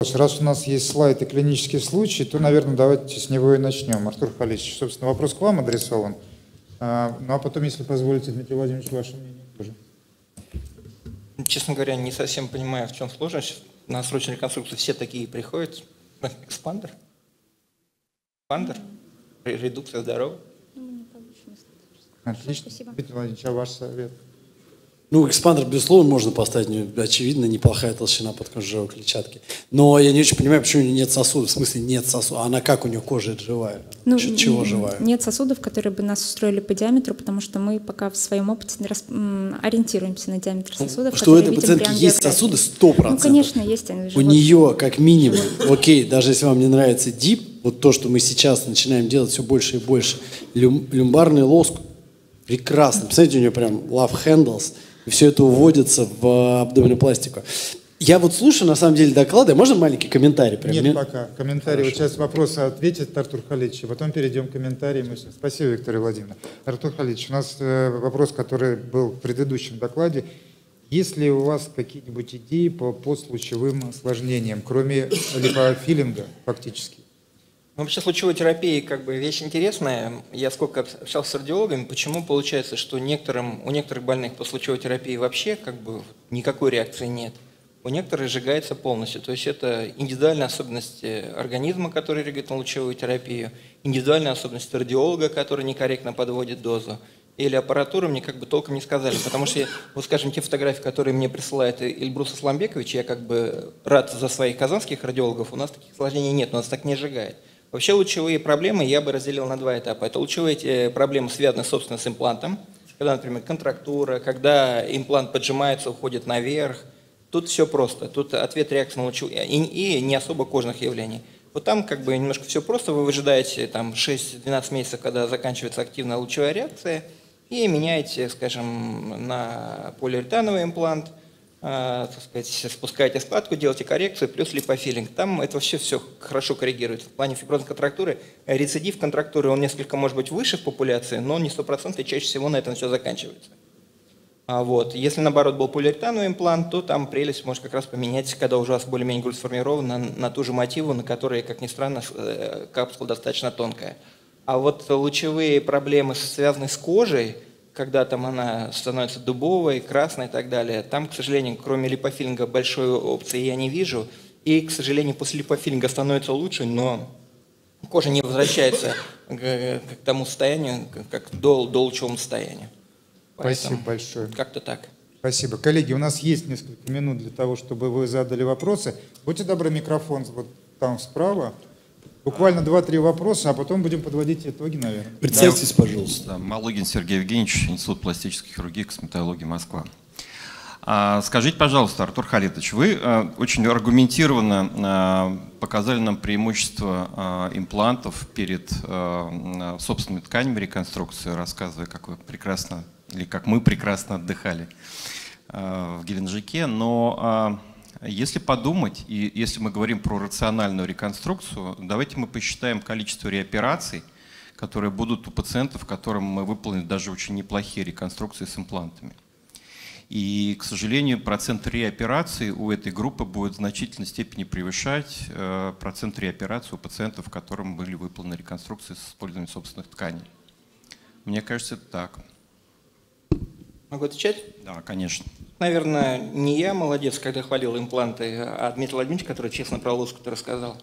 Раз у нас есть слайд и клинический случай, то, наверное, давайте с него и начнем. Артур Халич, собственно, вопрос к вам адресован. А, ну а потом, если позволите, Дмитрий Владимирович, ваше мнение тоже. Честно говоря, не совсем понимаю, в чем сложность. На срочную реконструкцию все такие приходят. Экспандер? Экспандер? Редукция здоровья? Отлично. Спасибо. Дмитрий Владимирович, а ваш совет? Ну, экспандер, безусловно, можно поставить, очевидно, неплохая толщина подкожевой клетчатки. Но я не очень понимаю, почему у нее нет сосудов. В смысле, нет сосудов. Она как у нее кожа живая? Ну, Ч- чего живая? Нет сосудов, которые бы нас устроили по диаметру, потому что мы пока в своем опыте рас- ориентируемся на диаметр сосудов. Ну, Что у этой пациентки есть сосуды 100%. Ну, конечно, есть. они У нее, как минимум, окей, даже если вам не нравится дип, вот то, что мы сейчас начинаем делать все больше и больше, люм- люмбарный лоск прекрасно. Представляете, у нее прям love handles, и все это уводится в абдоминопластику. Я вот слушаю, на самом деле, доклады. Можно маленький комментарий? Прям? Нет, Мне- пока. Комментарий. Вот сейчас вопросы ответит Артур Халич, и потом перейдем к комментариям. Спасибо, Виктория Владимировна. Артур Халич, у нас э, вопрос, который был в предыдущем докладе. Есть ли у вас какие-нибудь идеи по подслучевым осложнениям, кроме липофилинга фактически? Ну, вообще случевой терапии как бы вещь интересная. Я сколько общался с радиологами, почему получается, что некоторым, у некоторых больных по случевой терапии вообще как бы никакой реакции нет. У некоторых сжигается полностью. То есть это индивидуальные особенности организма, который реагирует на лучевую терапию, индивидуальные особенности радиолога, который некорректно подводит дозу, или аппаратуры мне как бы толком не сказали. Потому что, вот скажем, те фотографии, которые мне присылает Ильбрус Исламбекович, я как бы рад за своих казанских радиологов, у нас таких осложнений нет, у нас так не сжигает. Вообще лучевые проблемы я бы разделил на два этапа. Это лучевые э, проблемы связаны, собственно, с имплантом, когда, например, контрактура, когда имплант поджимается, уходит наверх. Тут все просто. Тут ответ реакции на лучевую и, и не особо кожных явлений. Вот там как бы немножко все просто. Вы выжидаете там 6-12 месяцев, когда заканчивается активная лучевая реакция, и меняете, скажем, на полиуретановый имплант, так сказать, спускаете складку, делаете коррекцию, плюс липофилинг. Там это вообще все хорошо коррегируется. В плане фиброзной контрактуры, рецидив контрактуры, он несколько может быть выше в популяции, но не стопроцентный, чаще всего на этом все заканчивается. А вот. Если, наоборот, был полиуретановый имплант, то там прелесть может как раз поменять, когда уже у вас более-менее грудь сформирована, на, ту же мотиву, на которой, как ни странно, э, капсула достаточно тонкая. А вот лучевые проблемы, связанные с кожей, когда там она становится дубовой, красной и так далее, там, к сожалению, кроме липофилинга большой опции я не вижу. И, к сожалению, после липофилинга становится лучше, но кожа не возвращается к, к тому состоянию, как до, до лучевому состоянию. Спасибо Поэтому большое. Как-то так. Спасибо. Коллеги, у нас есть несколько минут для того, чтобы вы задали вопросы. Будьте добры, микрофон вот там справа. Буквально два-три вопроса, а потом будем подводить итоги, наверное. Представьтесь, пожалуйста. Да, Малыгин Сергей Евгеньевич, Институт пластической хирургии и косметологии Москва. А, Скажите, пожалуйста, Артур Халитович, вы а, очень аргументированно а, показали нам преимущество имплантов перед собственными тканями реконструкции, рассказывая, как вы прекрасно, или как мы прекрасно отдыхали в Геленджике. Но если подумать, и если мы говорим про рациональную реконструкцию, давайте мы посчитаем количество реопераций, которые будут у пациентов, которым мы выполнили даже очень неплохие реконструкции с имплантами. И, к сожалению, процент реопераций у этой группы будет в значительной степени превышать э, процент реопераций у пациентов, которым были выполнены реконструкции с использованием собственных тканей. Мне кажется, это так. Могу отвечать? Да, конечно. Наверное, не я молодец, когда хвалил импланты, а Дмитрий Владимирович, который честно про лоску рассказал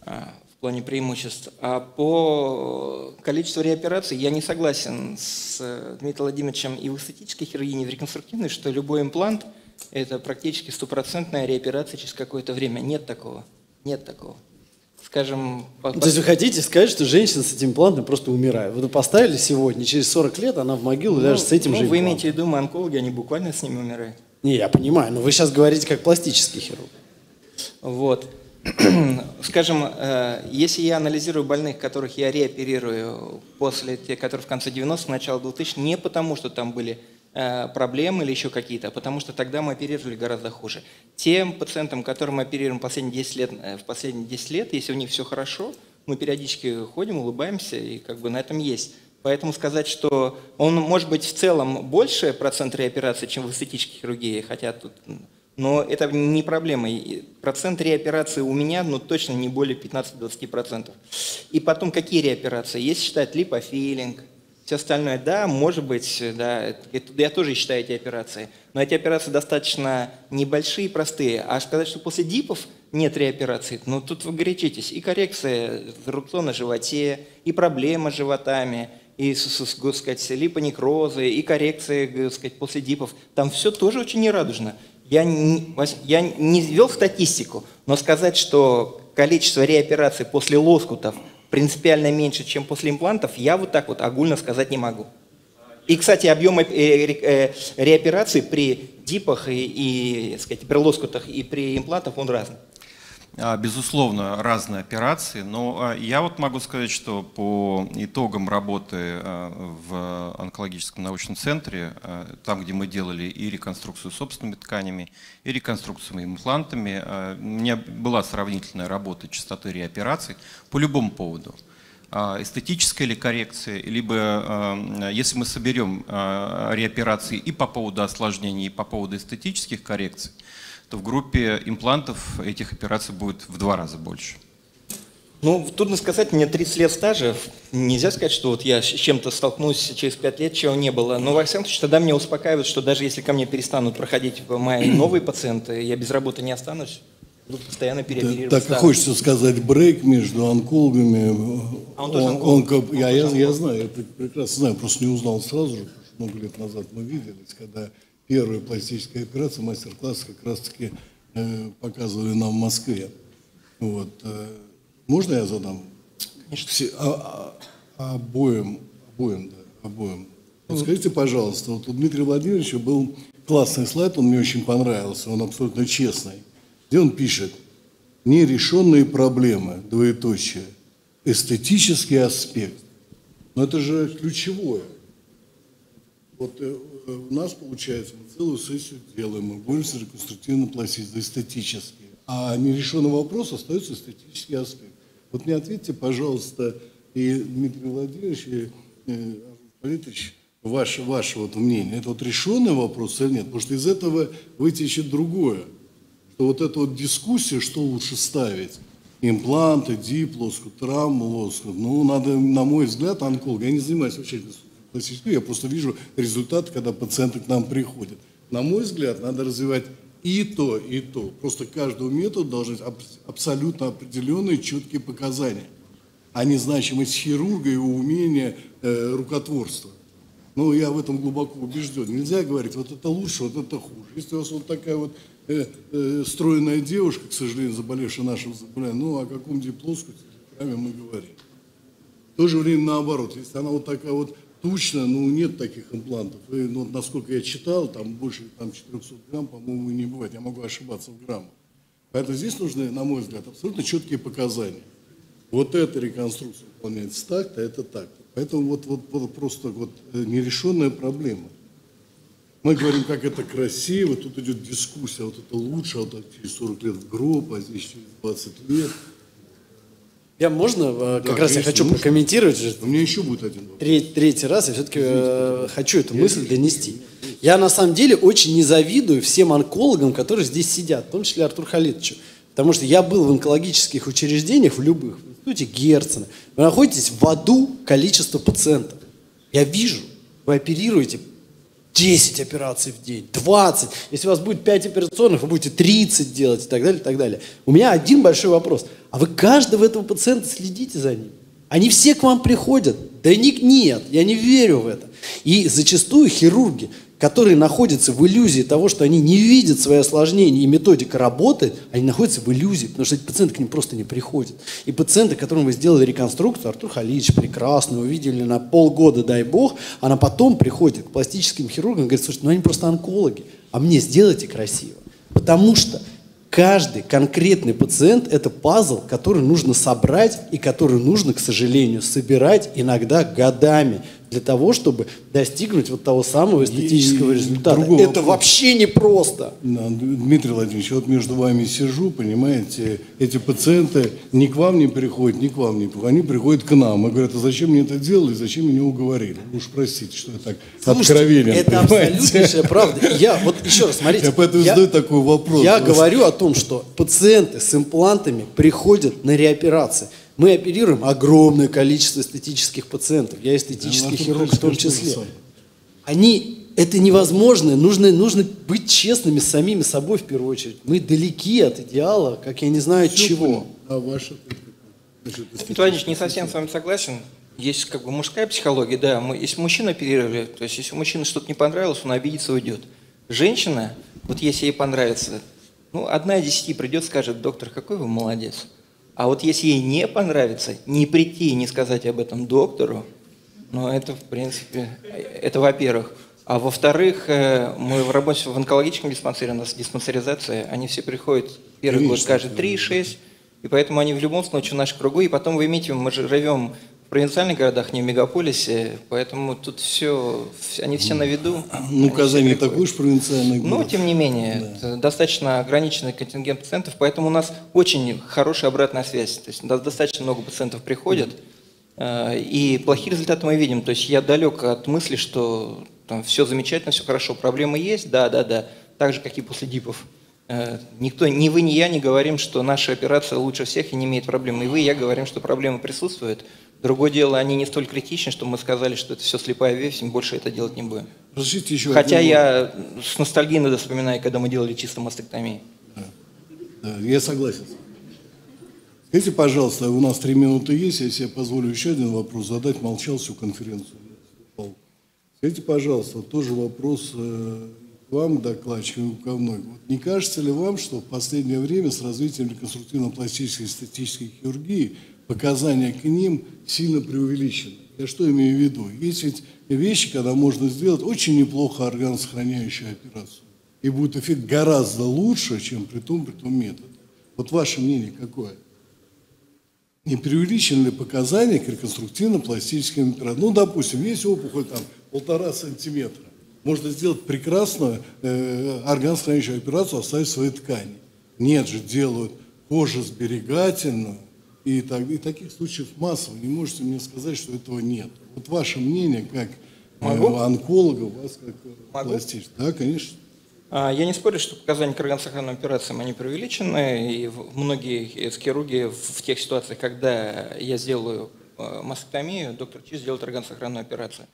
а, в плане преимуществ. А по количеству реопераций я не согласен с э, Дмитрием Владимировичем и в эстетической хирургии, и в реконструктивной, что любой имплант – это практически стопроцентная реоперация через какое-то время. Нет такого. Нет такого. Скажем, То есть вы хотите сказать, что женщина с этим имплантом просто умирает? Вы поставили сегодня, через 40 лет она в могилу Ну, ляжет с этим ну, же Вы имплантом. имеете в виду, онкологи, они буквально с ними умирают. Не, я понимаю, но вы сейчас говорите как пластический хирург. Вот. Скажем, э, если я анализирую больных, которых я реоперирую после тех, которые в конце 90-х, начало 2000 не потому, что там были э, проблемы или еще какие-то, потому что тогда мы оперировали гораздо хуже. Тем пациентам, которым мы оперируем последние 10 лет, э, в последние 10 лет, если у них все хорошо, мы периодически ходим, улыбаемся, и как бы на этом есть. Поэтому сказать, что он может быть в целом больше процент реоперации, чем в эстетической хирургии, хотя тут но это не проблема. Процент реоперации у меня, ну, точно не более 15-20%. И потом, какие реоперации? Если считать липофилинг, все остальное, да, может быть, да, это, я тоже считаю эти операции. Но эти операции достаточно небольшие, простые. А сказать, что после дипов нет реоперации, ну тут вы горячитесь. И коррекция рубцов на животе, и проблема с животами, и, так сказать, липонекрозы, и коррекция, так сказать, после дипов. Там все тоже очень нерадужно. Я не, я не ввел статистику, но сказать, что количество реопераций после лоскутов принципиально меньше, чем после имплантов, я вот так вот огульно сказать не могу. И, кстати, объем э, э, реопераций при дипах и, и сказать, при лоскутах и при имплантах он разный. А, безусловно, разные операции, но а, я вот могу сказать, что по итогам работы а, в онкологическом научном центре, там, где мы делали и реконструкцию собственными тканями, и реконструкцию имплантами, у меня была сравнительная работа частоты реопераций по любому поводу. Эстетическая ли коррекция, либо если мы соберем реоперации и по поводу осложнений, и по поводу эстетических коррекций, то в группе имплантов этих операций будет в два раза больше. Ну, трудно сказать, мне 30 лет стажа, нельзя сказать, что вот я с чем-то столкнусь через 5 лет, чего не было. Но, во всяком случае, тогда меня успокаивает, что даже если ко мне перестанут проходить мои новые пациенты, я без работы не останусь, буду постоянно переоперировать. Так, так хочется сказать брейк между онкологами. А он тоже онколог? онко, я, я, я знаю, я прекрасно знаю, просто не узнал сразу же, много лет назад мы виделись, когда первая пластическая операция, мастер-класс как раз-таки э, показывали нам в Москве. Вот. Э, можно я задам? Конечно. Все, а, а, обоим, обоим, да, обоим. Вот скажите, пожалуйста, вот у Дмитрия Владимировича был классный слайд, он мне очень понравился, он абсолютно честный, где он пишет, нерешенные проблемы, двоеточие, эстетический аспект. Но это же ключевое. Вот э, у нас получается, мы целую сессию делаем, мы боремся реконструктивно пластично, эстетически. А нерешенный вопрос остается эстетический аспект. Вот мне ответьте, пожалуйста, и Дмитрий Владимирович, и э, Политович, ваше, ваше вот мнение, это вот решенный вопрос или нет? Потому что из этого вытечет другое, что вот эта вот дискуссия, что лучше ставить, импланты, дип, лоскут, травм, лоскут, ну, надо, на мой взгляд, онколог, я не занимаюсь вообще классификую, я просто вижу результаты, когда пациенты к нам приходят. На мой взгляд, надо развивать и то, и то. Просто каждому методу должны быть абсолютно определенные четкие показания, а не значимость хирурга и умения э, рукотворства. Ну, я в этом глубоко убежден. Нельзя говорить, вот это лучше, вот это хуже. Если у вас вот такая вот э, э, стройная девушка, к сожалению, заболевшая нашим заболеванием, ну, о каком диплоскуте мы говорим. В то же время наоборот, если она вот такая вот тучно, ну, нет таких имплантов. И, ну, насколько я читал, там больше там, 400 грамм, по-моему, не бывает. Я могу ошибаться в граммах. Поэтому здесь нужны, на мой взгляд, абсолютно четкие показания. Вот эта реконструкция выполняется так-то, это так-то. Поэтому вот, вот, вот просто вот э, нерешенная проблема. Мы говорим, как это красиво, тут идет дискуссия, вот это лучше, а вот через 40 лет в гроб, а здесь через 20 лет – я можно, э, как раз я хочу нужно. прокомментировать. У меня еще будет один вопрос. Третий, третий раз я все-таки э, хочу эту мысль донести. Я на самом деле очень не завидую всем онкологам, которые здесь сидят, в том числе Артур Халитовичу. Потому что я был в онкологических учреждениях, в любых, в институте Герцена. Вы находитесь в аду количества пациентов. Я вижу, вы оперируете 10 операций в день, 20. Если у вас будет 5 операционных, вы будете 30 делать и так далее, и так далее. У меня один большой вопрос. А вы каждого этого пациента следите за ним? Они все к вам приходят? Да нет, я не верю в это. И зачастую хирурги, которые находятся в иллюзии того, что они не видят свои осложнения и методика работает, они находятся в иллюзии, потому что эти пациенты к ним просто не приходят. И пациенты, которым вы сделали реконструкцию, Артур Халич, прекрасно, увидели на полгода, дай бог, она потом приходит к пластическим хирургам и говорит, слушайте, ну они просто онкологи, а мне сделайте красиво. Потому что каждый конкретный пациент – это пазл, который нужно собрать и который нужно, к сожалению, собирать иногда годами для того, чтобы достигнуть вот того самого эстетического И результата. другой Это вопрос. вообще непросто. Дмитрий Владимирович, вот между вами сижу, понимаете, эти пациенты ни к вам не приходят, ни к вам не приходят, они приходят к нам и говорят, а зачем мне это делали, зачем меня уговорили? Ну уж простите, что я так Слушайте, откровенен, это понимаете? абсолютнейшая правда. Я вот еще раз, смотрите. Я поэтому задаю такой вопрос. Я говорю о том, что пациенты с имплантами приходят на реоперации. Мы оперируем огромное количество эстетических пациентов. Я эстетический Артур хирург в том числе. Они это невозможно. Нужно, нужно быть честными с самими собой в первую очередь. Мы далеки от идеала, как я не знаю Всё чего. понял. А ваша? Дмитрий Владимирович, не совсем с вами согласен. Есть как бы мужская психология, да. Мы, если мужчина оперировали, то есть если мужчине что-то не понравилось, он обидится, уйдет. Женщина, вот если ей понравится, ну, одна из десяти придет, скажет, доктор, какой вы молодец. А вот если ей не понравится, не прийти и не сказать об этом доктору, ну, это, в принципе, это во-первых. А во-вторых, э, мы в работе в онкологическом диспансере, у нас диспансеризация, они все приходят, первый год скажет 3-6, и поэтому они в любом случае в нашем кругу, и потом вы имеете, мы же живем провинциальных городах, не в мегаполисе, поэтому тут все, они все на виду. Ну, Казань не такой уж провинциальный Но, город. тем не менее, это достаточно ограниченный контингент пациентов, поэтому у нас очень хорошая обратная связь. То есть у нас достаточно много пациентов приходят, э, и плохие результаты мы видим. То есть я далек от мысли, что там все замечательно, все хорошо, проблемы есть, да, да, да, так же, как и после ДИПов. Э, Никто, ни вы, ни я не говорим, что наша операция лучше всех и не имеет проблем. И вы, и я говорим, что проблемы присутствуют. Другое дело, они не столь критичны, что мы сказали, что это все слепая вещь, и больше это делать не будем. Разрешите еще Хотя один я с ностальгией иногда вспоминаю, когда мы делали чисто мастектомию. Да, я согласен. Скажите, пожалуйста, у нас три минуты есть, я себе позволю еще один вопрос задать, молчал всю конференцию. Скажите, пожалуйста, тоже вопрос вам, докладчикам, ко мной. Вот не кажется ли вам, что в последнее время с развитием реконструктивно-пластической и эстетической хирургии показания к ним сильно преувеличены? Я что имею в виду? Есть ведь вещи, когда можно сделать очень неплохо органосохраняющую операцию. И будет эффект гораздо лучше, чем при том, при том методе. Вот ваше мнение какое? Не преувеличены ли показания к реконструктивно-пластическим операциям? Ну, допустим, есть опухоль там полтора сантиметра. Можно сделать прекрасную э, органосохраняющую операцию, оставить свои ткани. Нет же, делают кожесберегательную. И, так, и таких случаев масса. Вы не можете мне сказать, что этого нет. Вот ваше мнение, как э, Могу? онколога, у вас как э, Могу? Да, конечно. А, Я не спорю, что показания к органосохранным операциям, они преувеличены, и многие хирурги в тех ситуациях, когда я сделаю э, мастектомию, доктор Чи сделает органосохранную операцию.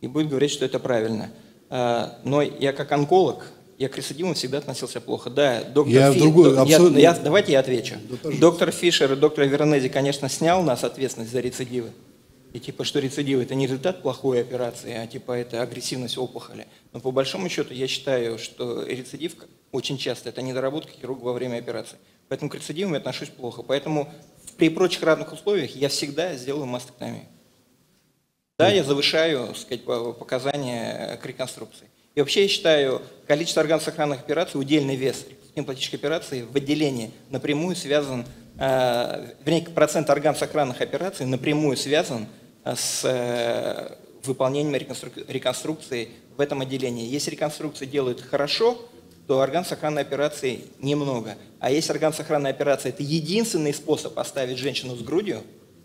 И будет говорить, что это правильно. А, Но я как онколог, я к рецидивам всегда относился плохо. Да, доктор Я Фи- другой, до- я- абсолютно- я- давайте я отвечу. Да, пожалуйста. доктор Фишер и доктор Веронези, конечно, снял нас ответственность за рецидивы. И типа, что рецидив это не результат плохой операции, а типа это агрессивность опухоли. Но по большому счету я считаю, что рецидив очень часто это недоработка хирурга во время операции. Поэтому к рецидивам я отношусь плохо. Поэтому при прочих равных условиях я всегда сделаю мастектомию. Да, я завышаю так сказать, по- показания к реконструкции. И вообще я считаю, количество органосохранных операций, удельный вес реконструктивно-пластической операции в отделении напрямую связан, э, вернее, процент органосохранных операций напрямую связан э, с э, выполнением реконструк- реконструкции в этом отделении. Если реконструкции делают хорошо, то органосохранной операции немного. А если органосохранная операция – это единственный способ оставить женщину с грудью,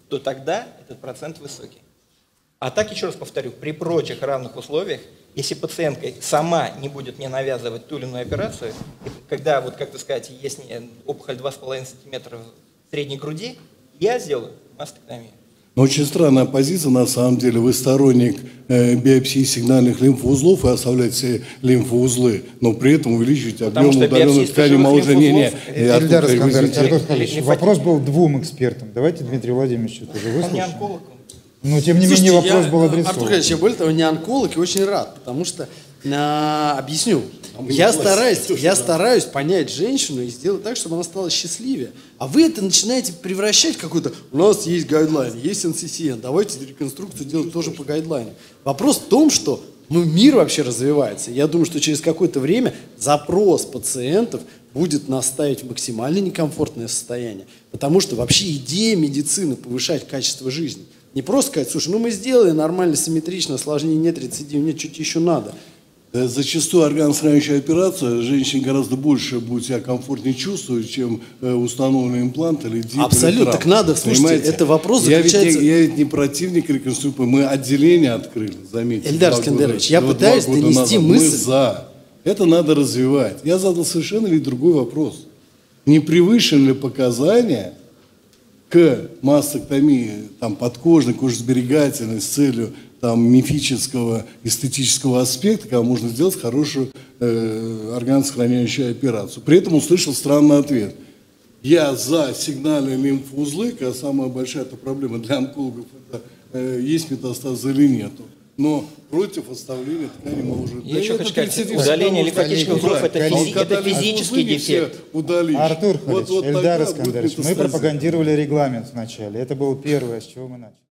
то тогда этот процент высокий. А так, еще раз повторю, при прочих равных условиях, если пациентка сама не будет мне навязывать ту или иную операцию, и когда, вот как вы сказать, есть не- опухоль 2,5 см в средней груди, я сделаю мастектомию. Но очень странная позиция, на самом деле. Вы сторонник э, биопсии сигнальных лимфоузлов и оставляете лимфоузлы, но при этом увеличиваете Потому объем ткани стажевых молочной. Не, не, Ильдар вопрос был двум экспертам. Давайте Дмитрий Владимирович Он не выслушаем. онколог. Но тем не Слушайте, менее вопрос я, был э, адресован. Артур Ильич, я более того не онколог и очень рад, потому что а, объясню. мы Я стараюсь, тоже, я да. стараюсь понять женщину и сделать так, чтобы она стала счастливее. А вы это начинаете превращать в какой-то... У нас есть гайдлайн, есть NCCN, давайте реконструкцию делать тоже по гайдлайну. Вопрос в том, что ну, мир вообще развивается. Я думаю, что через какое-то время запрос пациентов будет наставить в максимально некомфортное состояние. Потому что вообще идея медицины повышать качество жизни Не просто сказать, слушай, ну мы сделали нормально, симметрично, осложнений нет, рецидива нет, тебе еще надо. Э, Зачастую органосохраняющая операция женщине гораздо больше будет себя комфортнее чувствовать, чем э, установленный имплант или дип. Абсолютно, так надо. Слушайте, Понимаете? это вопрос я ведь, заключается- не, я ведь не противник реконструкции, мы отделение открыли, заметьте. Эльдар Скандерович, я пытаюсь донести назад. Мы мысль. за. Это надо развивать. Я задал совершенно ведь другой вопрос. Не превышены ли показания к мастектомии там, подкожной, кожесберегательной с целью там, мифического, эстетического аспекта, когда можно сделать хорошую э, органосохраняющую операцию. При этом услышал странный ответ. Я за сигнальные лимфоузлы, когда самая большая эта проблема для онкологов, это э, есть метастазы или нету. Но против оставления ткани мы уже... Я еще хочу сказать, 30 удаление лимфатических узлов это физи- это физический дефект. Артур Вот- Халич, вот Эльдар тогда будет Искандерович, мы пропагандировали регламент вначале. Это было первое, с чего мы начали.